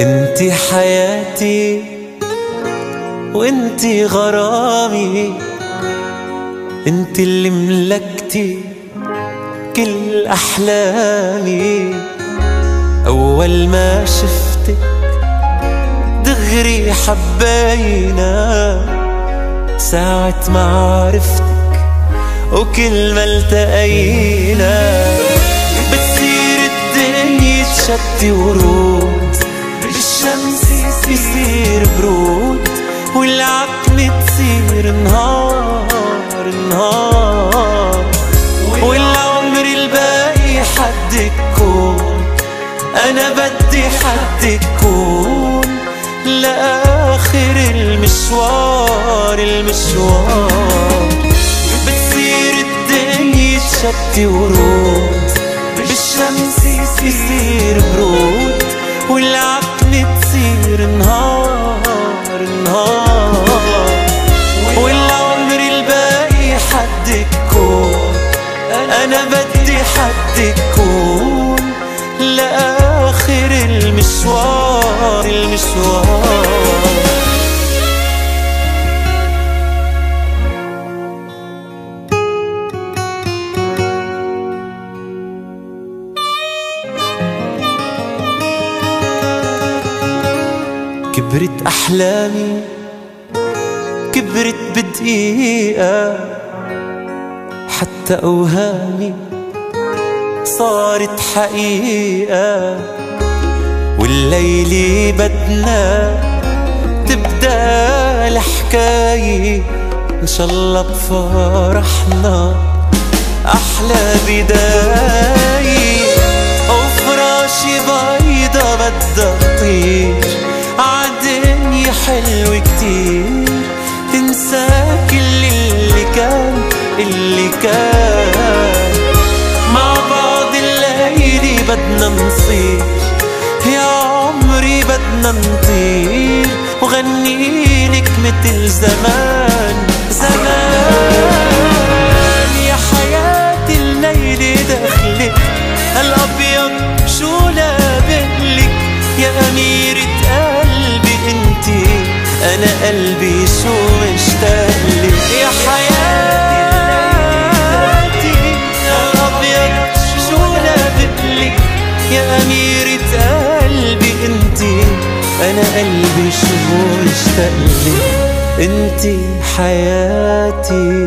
انتي حياتي وانتي غرامي انتي اللي ملكتي كل أحلامي. أول ما شفتك دغري حبينا ساعة ما عرفتك وكل ما التقينا. بتصير الدنيا تشتي ورود بالشمس يصير برود. والعتمة تصير نهار نهار والعمر الباقي حد تكون أنا بدي حد تكون لآخر المشوار المشوار بتصير الدنيا تشتي ورود بالشمس يصير برود والعتمة تصير نهار أنا بدي حد تكون لآخر المشوار المشوار كبرت أحلامي كبرت بدقيقة. حتى أوهامي صارت حقيقة. والليلة بدنا تبدأ الحكاية. إن شاء الله بفرحنا أحلى بداية. وفراشي بيضة بدها تطير. عالدنيا حلوة كتير. كان كان مع بعض الليلة بدنا نصير يا عمري بدنا نطير. وغني لك مثل زمان زمان يا حياتي الليلة دخلك الأبيض شو لابقلك يا أميرة يا أميرة قلبي انتي أنا قلبي شو مشتاقلك انتي حياتي.